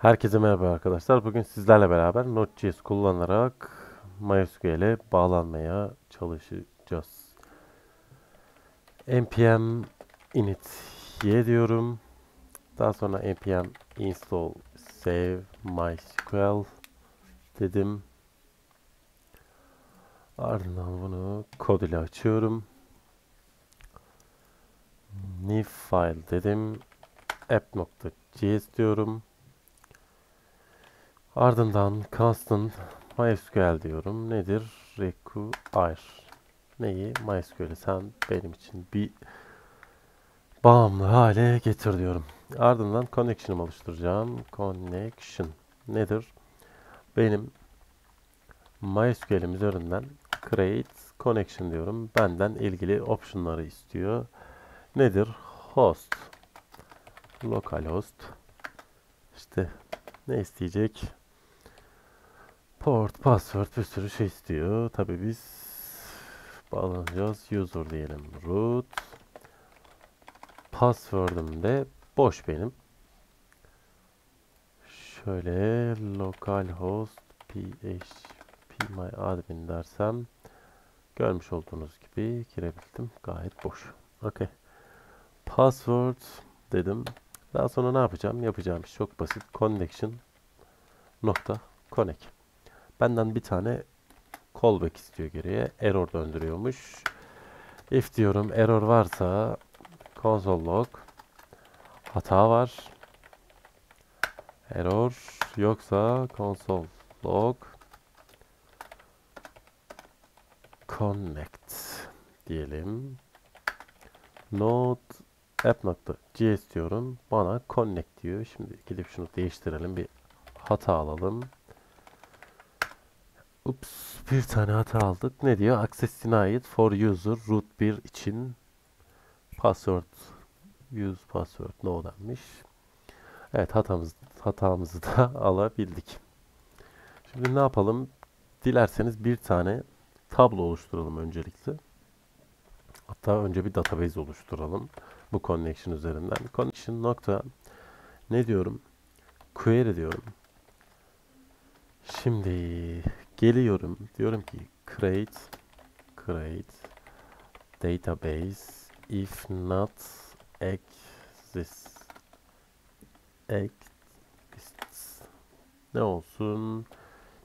Herkese merhaba arkadaşlar. Bugün sizlerle beraber Node.js kullanarak MySQL'e bağlanmaya çalışacağız. npm init y diyorum. Daha sonra npm install save mysql dedim. Ardından bunu kod ile açıyorum. New file dedim. app.js diyorum. Ardından constant MySQL diyorum. Nedir? Require. Neyi? MySQL'i sen benim için bir bağımlı hale getir diyorum. Ardından connection'ımı oluşturacağım. Connection nedir? Benim MySQL'im üzerinden create connection diyorum. Benden ilgili option'ları istiyor. Nedir? Host. Localhost. İşte ne isteyecek? Port, password bir sürü şey istiyor. Tabi biz bağlanacağız. User diyelim. Root. Password'ım de boş benim. Şöyle localhost php my admin dersem görmüş olduğunuz gibi girebildim. Gayet boş. Okay. Password dedim. Daha sonra ne yapacağım? Yapacağım çok basit. Connection nokta connect. Benden bir tane callback istiyor geriye. Error döndürüyormuş. If diyorum error varsa console log hata var. Error yoksa console log connect diyelim. Node app.js diyorum. Bana connect diyor. Şimdi gidip şunu değiştirelim. Bir hata alalım. Ups, bir tane hata aldık. Ne diyor? Access denied for user root 1 için password use password no denmiş. Evet hatamız, hatamızı da alabildik. Şimdi ne yapalım? Dilerseniz bir tane tablo oluşturalım öncelikle. Hatta önce bir database oluşturalım. Bu connection üzerinden. Connection nokta ne diyorum? Query diyorum. Şimdi geliyorum. Diyorum ki create create database if not exists. Exists ne olsun?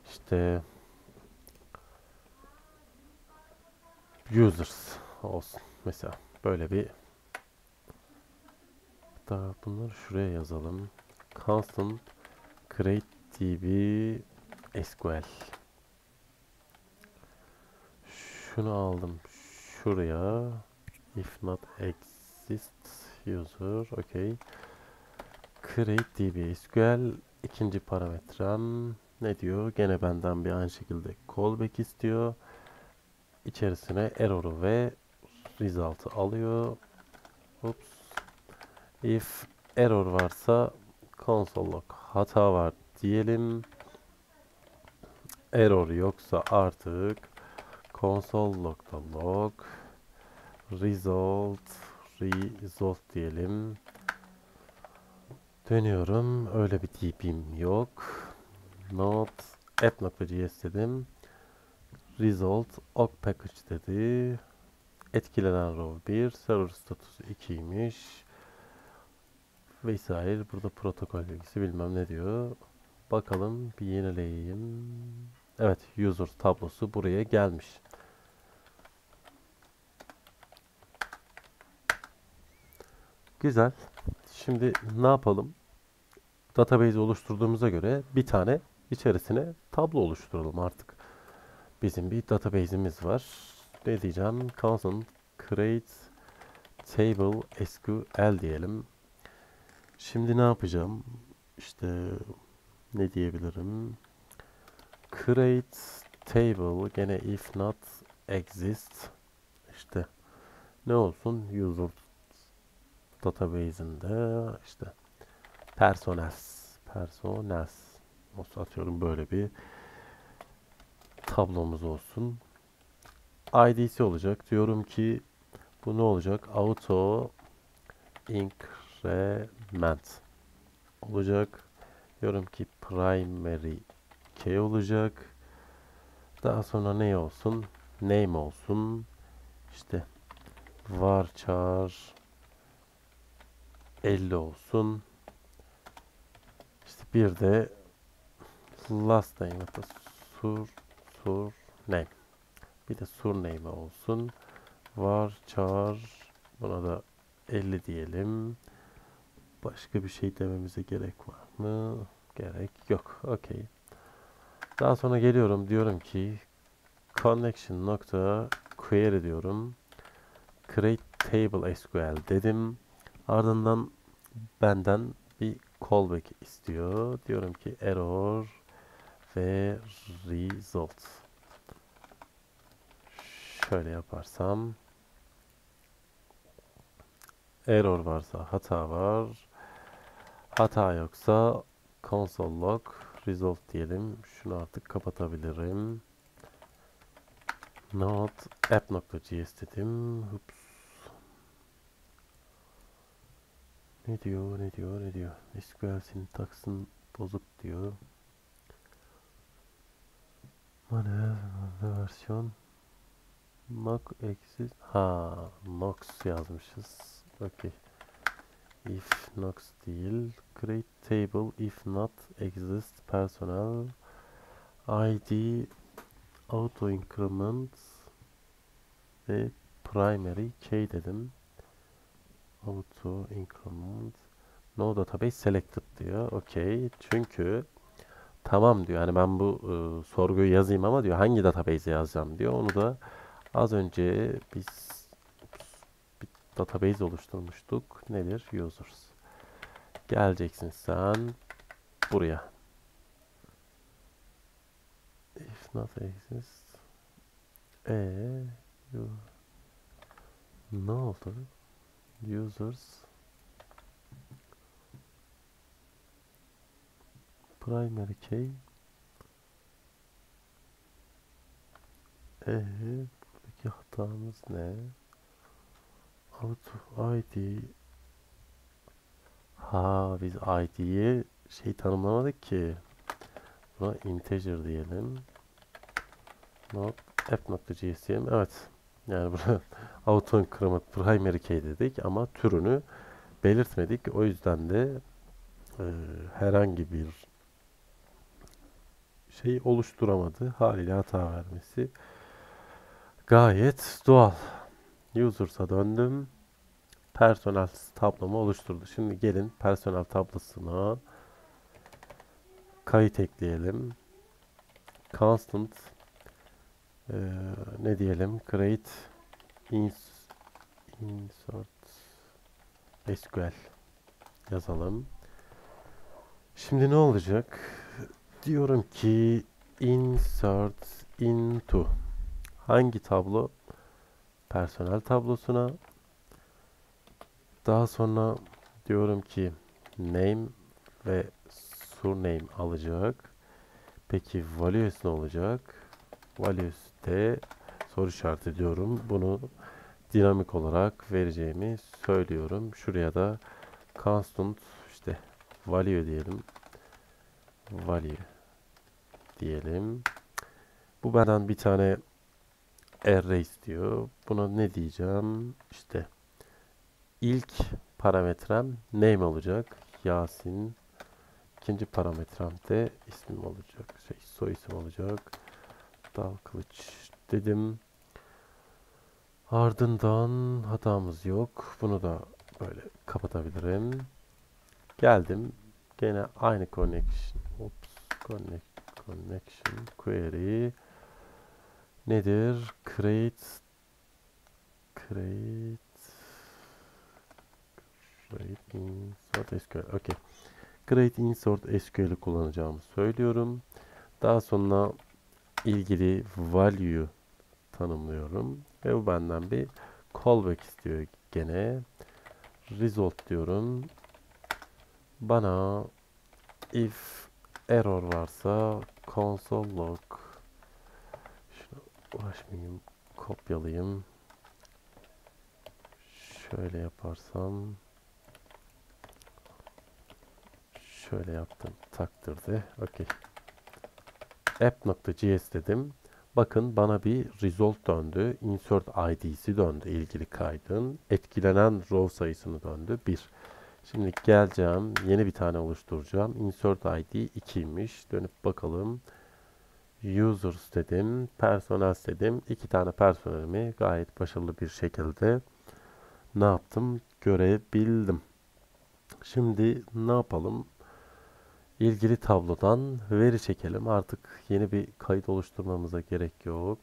İşte users olsun. Mesela böyle bir hatta bunları şuraya yazalım. Constant create db SQL şunu aldım. Şuraya. İf not exist user. Okay create db SQL ikinci parametrem ne diyor? Gene benden bir aynı şekilde callback istiyor. İçerisine error'u ve result'ı alıyor. Oops. if error varsa console hata var diyelim. Error yoksa artık console.log result result diyelim. Dönüyorum. Öyle bir tipim yok. Not app.js dedim. Result ok package dedi. Etkilenen row 1, server statüsü 2'ymiş. Vesaire. Burada protokol bilgisi bilmem ne diyor. Bakalım bir yenileyeyim. Evet, user tablosu buraya gelmiş. Güzel. Şimdi ne yapalım? Database oluşturduğumuza göre bir tane içerisine tablo oluşturalım artık. Bizim bir database'imiz var. Ne diyeceğim? Constant create table SQL diyelim. Şimdi ne yapacağım? İşte ne diyebilirim? Create table gene if not exist işte ne olsun user database'inde işte personels personels olsa atıyorum böyle bir tablomuz olsun. ID'si olacak. Diyorum ki bu ne olacak? Auto increment olacak. Diyorum ki primary key olacak. Daha sonra ne olsun? Name olsun. İşte varchar 50 olsun. İşte bir de last name hatta sur sur name. Bir de sur name olsun. Varchar buna da 50 diyelim. Başka bir şey dememize gerek var mı? Gerek yok. Okey. Daha sonra geliyorum diyorum ki connection nokta query diyorum. Create table SQL dedim. Ardından benden bir callback istiyor. Diyorum ki error ve result. Şöyle yaparsam error varsa hata var. Hata yoksa console log result diyelim. Şunu artık kapatabilirim. Not app.js dedim. Ups. Ne diyor, ne diyor, ne diyor? SQL syntax'ın bozuk diyor. Manuel versiyon Nox eksi ha Nox yazmışız. Okey. If Nox değil. Create table if not exist personnel ID auto increment ve primary key dedim. Auto increment no database selected diyor. Okey. Çünkü tamam diyor. Yani ben bu e, sorguyu yazayım ama diyor hangi database'e yazacağım diyor. Onu da az önce biz database oluşturmuştuk. Nedir? Users. Geleceksin sen buraya. If not exist. E you ne oldu? Users primary key Ee, buradaki hatamız ne? Auto ID Ha biz ID'yi şey tanımlamadık ki. Buna integer diyelim. Not diyelim. Evet. Yani burada auto increment primary key dedik ama türünü belirtmedik. O yüzden de e, herhangi bir şey oluşturamadı. Haliyle hata vermesi gayet doğal. Users'a döndüm. Personel tablomu oluşturdu. Şimdi gelin personel tablosuna kayıt ekleyelim. Constant e, ne diyelim? Create ins, insert SQL yazalım. Şimdi ne olacak? Diyorum ki insert into hangi tablo? Personel tablosuna. Daha sonra diyorum ki name ve surname alacak. Peki values ne olacak? Values de soru işareti diyorum. Bunu dinamik olarak vereceğimi söylüyorum. Şuraya da constant işte value diyelim. Value diyelim. Bu benden bir tane array istiyor. Buna ne diyeceğim? İşte ilk parametrem name olacak. Yasin. İkinci parametrem de ismim olacak. Şey, soy isim olacak. Dal kılıç dedim. Ardından hatamız yok. Bunu da böyle kapatabilirim. Geldim. Gene aynı connection. Oops. Connect, connection query nedir? Create create create insert SQL. Okay. Create insert SQL'i kullanacağımı söylüyorum. Daha sonra ilgili value tanımlıyorum. Ve bu benden bir callback istiyor gene. Result diyorum. Bana if error varsa console log uğraşmayayım kopyalayayım şöyle yaparsam şöyle yaptım takdirde. Okey. app.js dedim. Bakın bana bir result döndü. Insert id'si döndü ilgili kaydın. Etkilenen row sayısını döndü. 1. Şimdi geleceğim. Yeni bir tane oluşturacağım. Insert id 2'ymiş. Dönüp bakalım. Users dedim. Personels dedim. İki tane personelimi gayet başarılı bir şekilde ne yaptım? Görebildim. Şimdi ne yapalım? ilgili tablodan veri çekelim. Artık yeni bir kayıt oluşturmamıza gerek yok.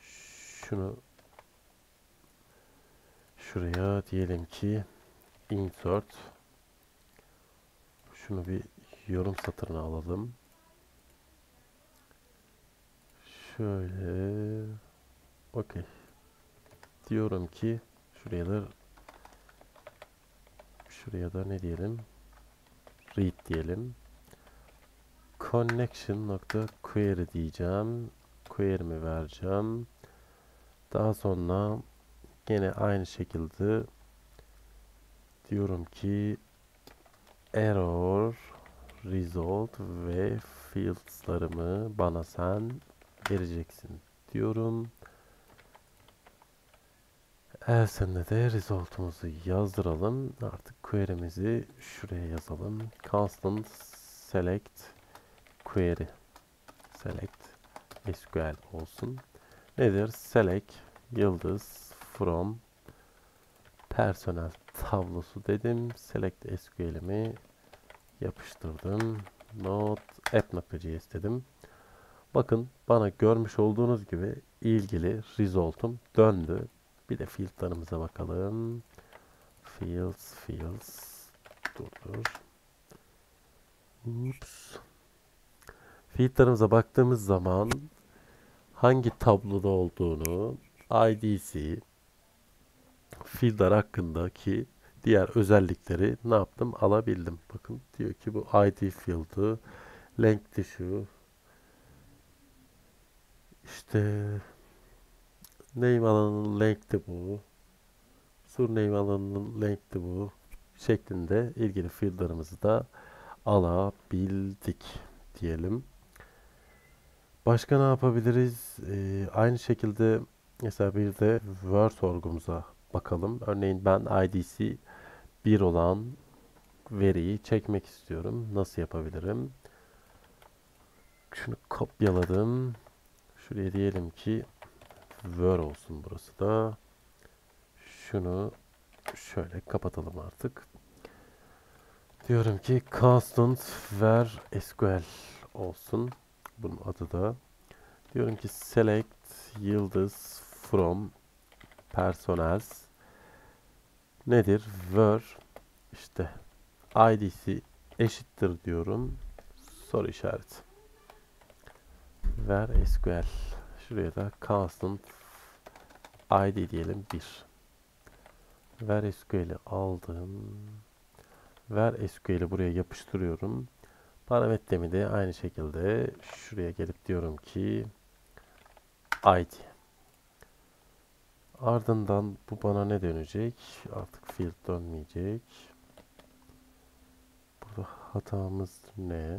Şunu şuraya diyelim ki insert şunu bir yorum satırına alalım. Şöyle okey. Diyorum ki şuraya da şuraya da ne diyelim? read diyelim. Connection nokta query diyeceğim. Query'mi vereceğim. Daha sonra yine aynı şekilde diyorum ki error result ve fields'larımı bana sen vereceksin diyorum. Else'nde de result'umuzu yazdıralım. Artık query'mizi şuraya yazalım. Constant select query select SQL olsun. Nedir? Select yıldız from personel tablosu dedim. Select SQL'imi yapıştırdım. Not app.js dedim. Bakın bana görmüş olduğunuz gibi ilgili result'um döndü. Bir de field'larımıza bakalım. Fields, fields. Dur dur. Ups. Field'larımıza baktığımız zaman hangi tabloda olduğunu, ID'si, field'lar hakkındaki diğer özellikleri ne yaptım? Alabildim. Bakın diyor ki bu ID field'ı, length'i şu, işte name alanının bu. Surname alanının length'i bu. Şeklinde ilgili field'larımızı da alabildik diyelim. Başka ne yapabiliriz? Ee, aynı şekilde mesela bir de Word sorgumuza bakalım. Örneğin ben IDC 1 olan veriyi çekmek istiyorum. Nasıl yapabilirim? Şunu kopyaladım. Şuraya diyelim ki Word olsun burası da. Şunu şöyle kapatalım artık. Diyorum ki constant ver SQL olsun. Bunun adı da. Diyorum ki select yıldız from personels nedir? Ver işte id'si eşittir diyorum. Soru işareti. Ver SQL. Şuraya da constant id diyelim 1. Ver SQL'i aldım. Ver SQL'i buraya yapıştırıyorum. Parametremi de aynı şekilde şuraya gelip diyorum ki id. Ardından bu bana ne dönecek? Artık field dönmeyecek. Burada hatamız ne?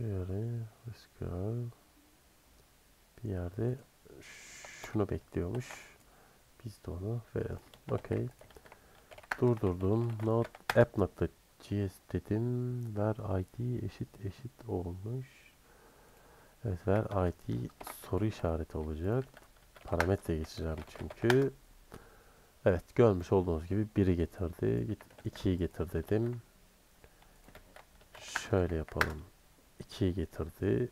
Query, SQL bir yerde şunu bekliyormuş. Biz de onu verelim. Okey. Durdurdum. Not app.js dedim. Ver id eşit eşit olmuş. Evet ver id soru işareti olacak. Parametre geçeceğim çünkü. Evet görmüş olduğunuz gibi 1'i getirdi. 2'yi getir dedim. Şöyle yapalım. 2'yi getirdi.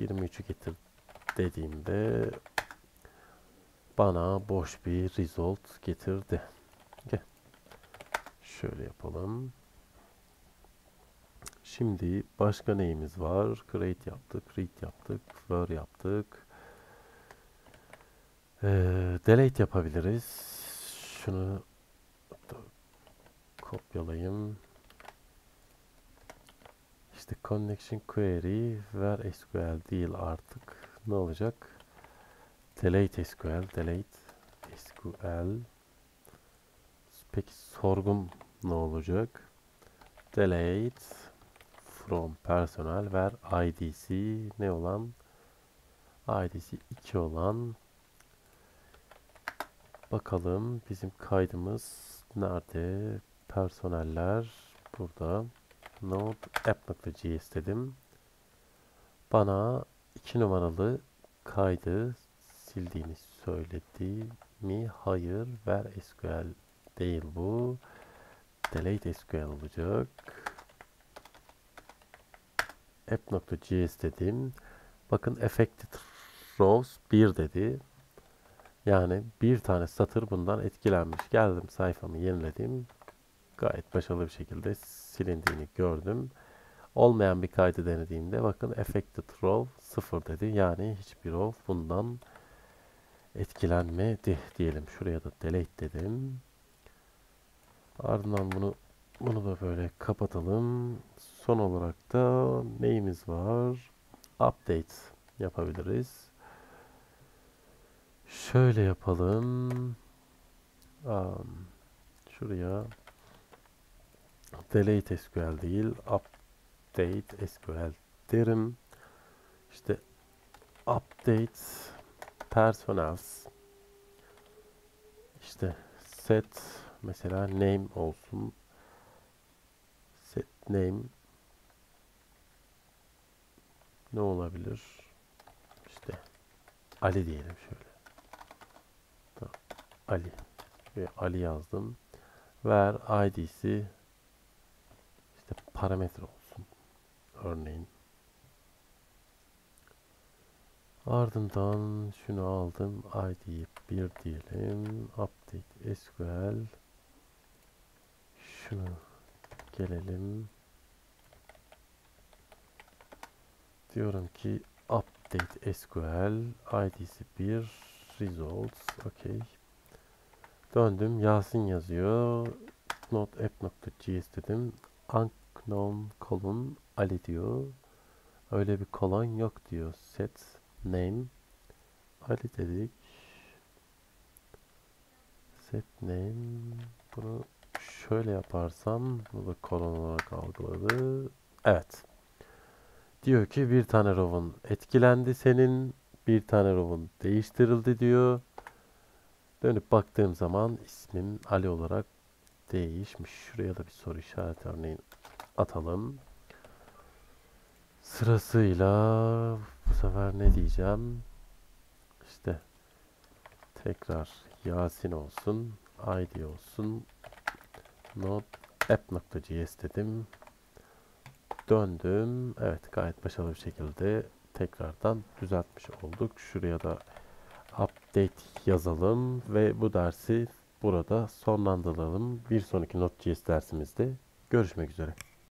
23'ü getir dediğimde bana boş bir result getirdi. Okay. Şöyle yapalım. Şimdi başka neyimiz var? Create yaptık, read yaptık, ver yaptık. Ee, delete yapabiliriz. Şunu kopyalayayım. İşte connection query ver SQL değil artık. Ne olacak? Delete SQL, delete SQL Peki sorgum ne olacak? Delete from personel ver IDC ne olan? IDC 2 olan bakalım bizim kaydımız nerede? Personeller burada. Node app.js dedim. Bana 2 numaralı kaydı sildiğini söyledi mi? Hayır. Ver SQL değil bu. Delete SQL olacak. app.js dedim. Bakın affected rows 1 dedi. Yani bir tane satır bundan etkilenmiş. Geldim sayfamı yeniledim. Gayet başarılı bir şekilde silindiğini gördüm. Olmayan bir kaydı denediğimde bakın affected row 0 dedi. Yani hiçbir row bundan etkilenmedi diyelim. Şuraya da delete dedim. Ardından bunu bunu da böyle kapatalım. Son olarak da neyimiz var? Update yapabiliriz. Şöyle yapalım. Um, şuraya delete SQL değil update SQL derim. İşte update personals. İşte set mesela name olsun. Set name. Ne olabilir? İşte Ali diyelim şöyle. Ali. Ve Ali yazdım. Ver id'si parametre olsun. Örneğin. Ardından şunu aldım. İd'yi 1 diyelim. Update sql şunu gelelim. Diyorum ki update sql id'si 1 results. Okey. Döndüm. Yasin yazıyor. Not app.js dedim unknown colon ali diyor. Öyle bir kolon yok diyor. Set name ali dedik. Set name bunu şöyle yaparsam bunu da kolon olarak algıladı. Evet. Diyor ki bir tane row'un etkilendi senin bir tane row'un değiştirildi diyor. Dönüp baktığım zaman ismim Ali olarak değişmiş. Şuraya da bir soru işareti örneğin atalım. Sırasıyla bu sefer ne diyeceğim? İşte tekrar Yasin olsun, ID olsun, not app.js dedim. Döndüm. Evet gayet başarılı bir şekilde tekrardan düzeltmiş olduk. Şuraya da update yazalım ve bu dersi burada sonlandıralım. Bir sonraki Node.js dersimizde görüşmek üzere.